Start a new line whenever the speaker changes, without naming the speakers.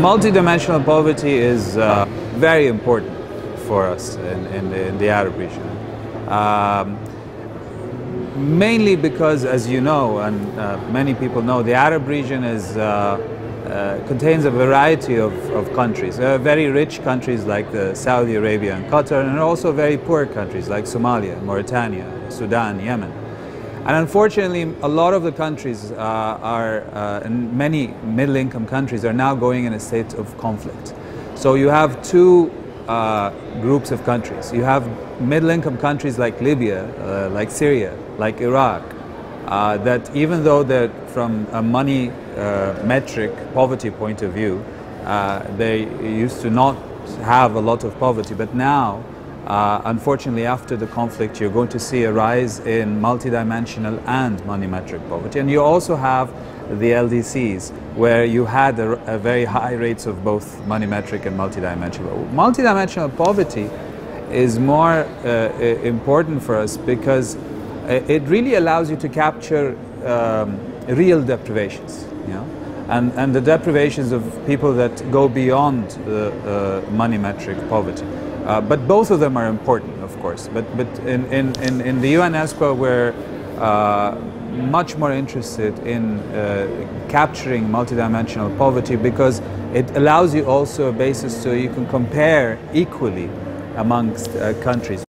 Multidimensional poverty is uh, very important for us in, in, the, in the Arab region. Um, mainly because, as you know, and uh, many people know, the Arab region is, uh, uh contains a variety of, of countries. Very rich countries like the Saudi Arabia and Qatar, and also very poor countries like Somalia, Mauritania, Sudan, Yemen. And unfortunately, a lot of the countries uh, are, uh, and many middle income countries are now going in a state of conflict. So you have two uh, groups of countries. You have middle income countries like Libya, uh, like Syria, like Iraq, uh, that even though they're from a money uh, metric poverty point of view, they used to not have a lot of poverty, but now uh, unfortunately, after the conflict, you're going to see a rise in multidimensional and money-metric poverty. And you also have the LDCs, where you had a, a very high rates of both money-metric and multidimensional. Multidimensional poverty is more uh, important for us because it really allows you to capture um, real deprivations, you know, and, and the deprivations of people that go beyond the uh, money-metric poverty. Uh, but both of them are important, of course. But, but in, in, in, in the UN ESCWA, we're uh, much more interested in uh, capturing multidimensional poverty because it allows you also a basis so you can compare equally amongst uh, countries.